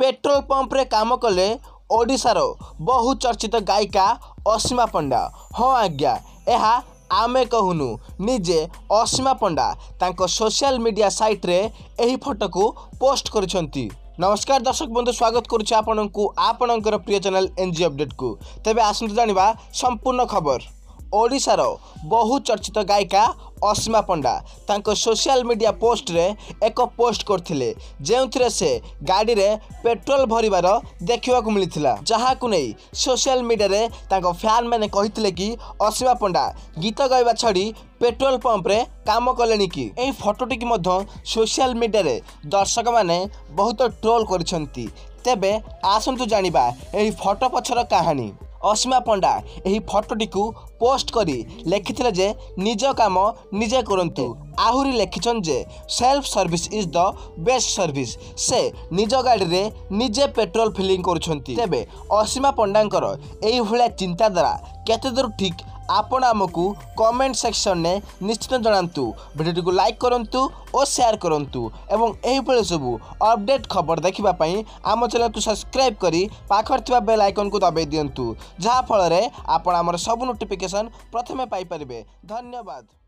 petrol ପମ୍ପରେ କାମ କଲେ ଓଡ଼ିଶାର ବହୁ ଚର୍ଚ୍ଚିତ ଗାୟିକା ଅସୀମା ପଣ୍ଡା ହଁ ଆଜ୍ଞା ଏହା ଆମେ କହୁନୁ ନିଜେ ଅସୀମା ପଣ୍ଡା ତାଙ୍କ ସୋସିଆଲ ମିଡ଼ିଆ ସାଇଟ୍ରେ ଏହି ଫଟୋକୁ ପୋଷ୍ଟ କରିଛନ୍ତି ନମସ୍କାର ଦର୍ଶକ ବନ୍ଧୁ ସ୍ୱାଗତ କରୁଛି ଆପଣଙ୍କୁ ଆପଣଙ୍କର ପ୍ରିୟ ଚ୍ୟାନେଲ୍ ଏନ୍ ଜି ଅପଡ଼େଟ୍କୁ ତେବେ ଆସନ୍ତୁ ଜାଣିବା ସମ୍ପୂର୍ଣ୍ଣ ଖବର ଓଡ଼ିଶାର ବହୁ ଚର୍ଚ୍ଚିତ ଗାୟିକା ଅସୀମା ପଣ୍ଡା ତାଙ୍କ ସୋସିଆଲ ମିଡ଼ିଆ ପୋଷ୍ଟରେ ଏକ ପୋଷ୍ଟ କରିଥିଲେ ଯେଉଁଥିରେ ସେ ଗାଡ଼ିରେ ପେଟ୍ରୋଲ ଭରିବାର ଦେଖିବାକୁ ମିଳିଥିଲା ଯାହାକୁ ନେଇ ସୋସିଆଲ ମିଡ଼ିଆରେ ତାଙ୍କ ଫ୍ୟାନ୍ମାନେ କହିଥିଲେ କି ଅସୀମା ପଣ୍ଡା ଗୀତ ଗାଇବା ଛାଡ଼ି ପେଟ୍ରୋଲ ପମ୍ପରେ କାମ କଲେଣି କି ଏହି ଫଟୋଟିକୁ ମଧ୍ୟ ସୋସିଆଲ ମିଡ଼ିଆରେ ଦର୍ଶକମାନେ ବହୁତ ଟ୍ରୋଲ୍ କରିଛନ୍ତି ତେବେ ଆସନ୍ତୁ ଜାଣିବା ଏହି ଫଟୋ ପଛର କାହାଣୀ ଅସୀମା ପଣ୍ଡା ଏହି ଫଟୋଟିକୁ ପୋଷ୍ଟ କରି ଲେଖିଥିଲେ ଯେ ନିଜ କାମ ନିଜେ କରନ୍ତୁ ଆହୁରି ଲେଖିଛନ୍ତି ଯେ self service is the best service ସେ ନିଜ ଗାଡ଼ିରେ ନିଜେ ପେଟ୍ରୋଲ୍ ଫିଲିଂ କରୁଛନ୍ତି ତେବେ ଅସୀମା ପଣ୍ଡାଙ୍କର ଏହିଭଳିଆ ଚିନ୍ତାଧାରା କେତେ ଦୂର ଠିକ୍ ଆପଣ ଆମକୁ କମେଣ୍ଟ ସେକ୍ସନରେ ନିଶ୍ଚିତ ଜଣାନ୍ତୁ ଭିଡ଼ିଓଟିକୁ ଲାଇକ୍ କରନ୍ତୁ ଓ ସେୟାର କରନ୍ତୁ ଏବଂ ଏହିଭଳି ସବୁ ଅପଡ଼େଟ୍ ଖବର ଦେଖିବା ପାଇଁ ଆମ ଚ୍ୟାନେଲକୁ ସବସ୍କ୍ରାଇବ୍ କରି ପାଖରେ ଥିବା ବେଲ୍ ଆଇକନ୍କୁ ଦବାଇ ଦିଅନ୍ତୁ ଯାହାଫଳରେ ଆପଣ ଆମର ସବୁ ନୋଟିଫିକେସନ୍ ପ୍ରଥମେ ପାଇପାରିବେ ଧନ୍ୟବାଦ